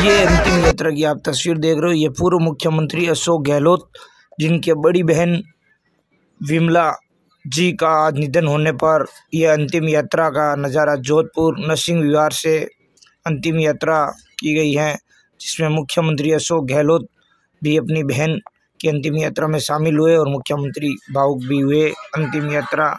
अंतिम यात्रा की आप तस्वीर देख रहे हो। ये पूर्व मुख्यमंत्री अशोक गहलोत, जिनके बड़ी बहन विमला जी का आज निधन होने पर यह अंतिम यात्रा का नज़ारा जोधपुर नरसिंह विहार से अंतिम यात्रा की गई है, जिसमें मुख्यमंत्री अशोक गहलोत भी अपनी बहन की अंतिम यात्रा में शामिल हुए और मुख्यमंत्री भावुक भी हुए। अंतिम यात्रा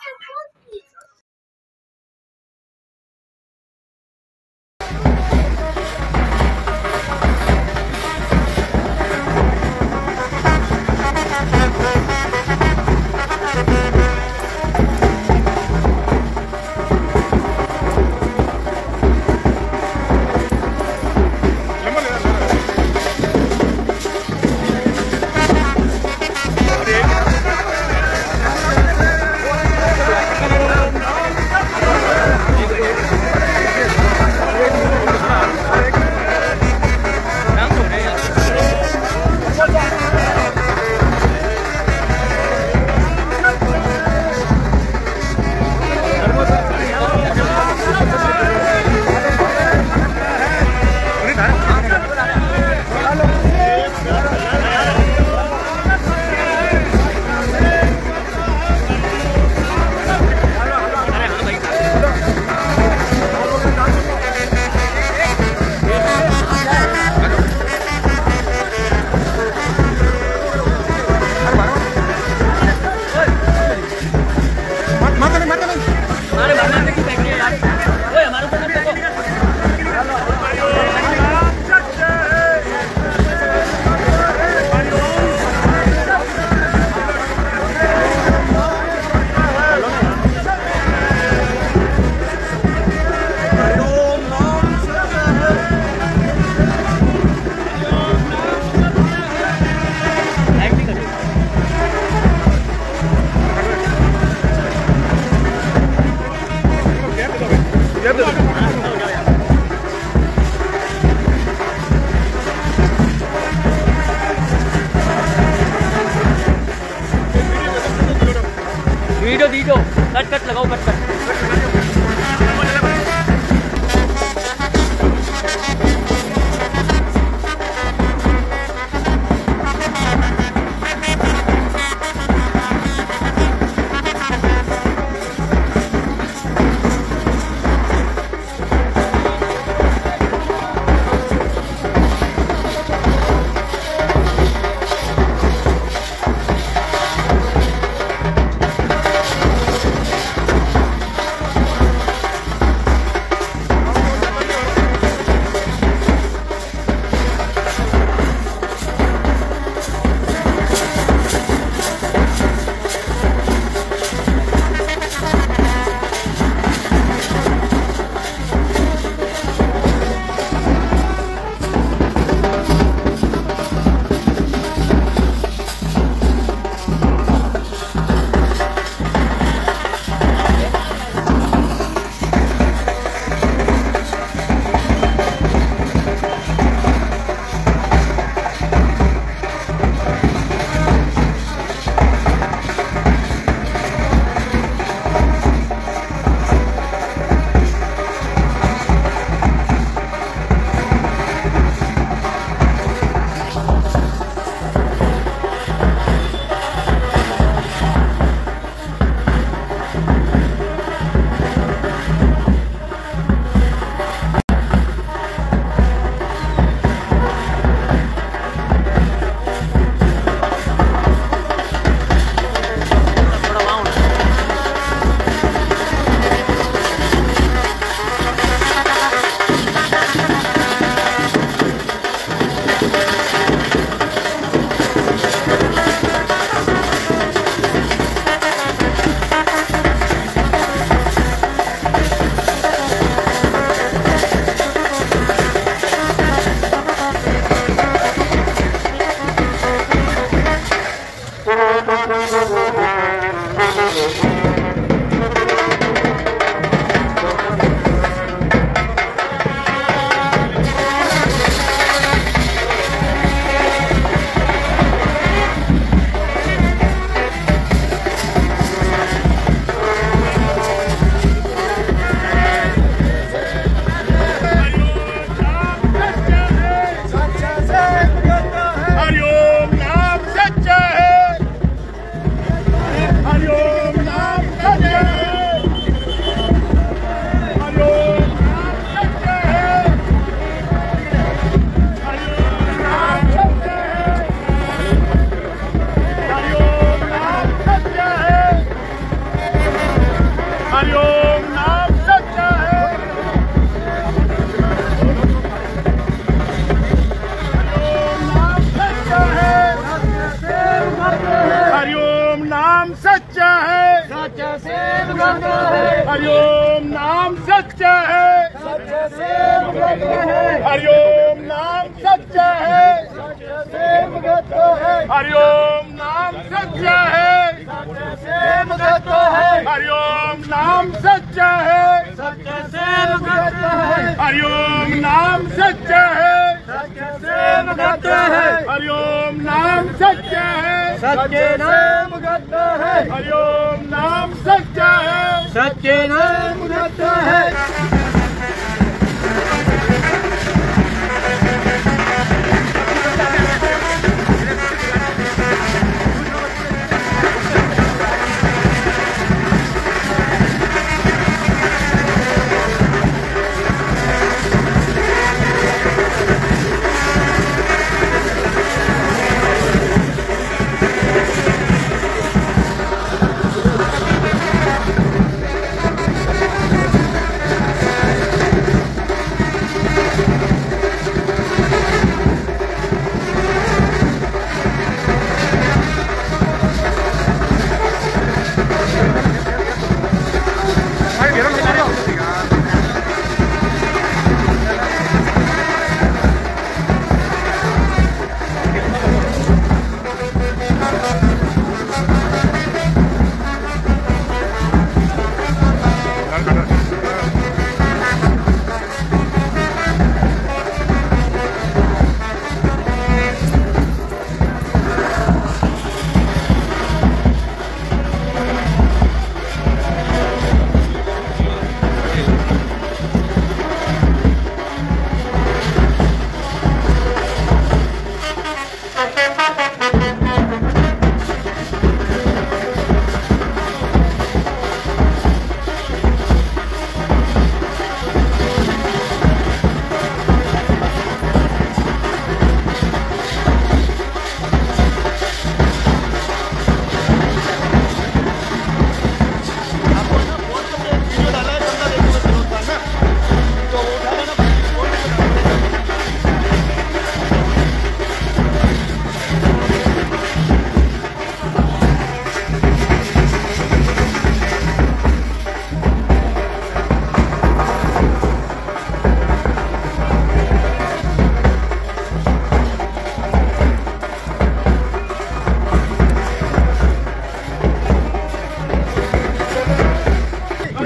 वीडियो दीजो कट कट लगाओ कट कट हरिओम नाम सच्चा है। हरिओम नाम सच्चा है। हरिओम नाम सच्चा है। हरिओम नाम सच्चा है। हरिओम नाम सच्चा है। सच्चे नाम है। हरिओम नाम सच्चा है। सच्चे नाम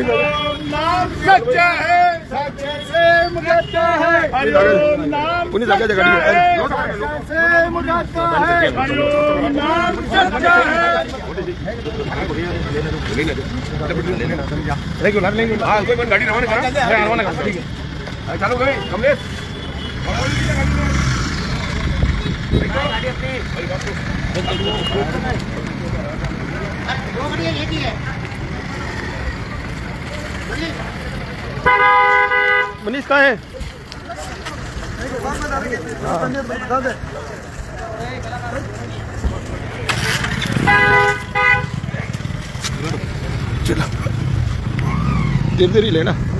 है है जगह दी है। सच्चे से मुकद्दा है हरिओम नाम सच्चा है हाँ गाड़ी रवाना है चालू करें कमलेश मनीष कहाँ है? चलो। देर ही लेना।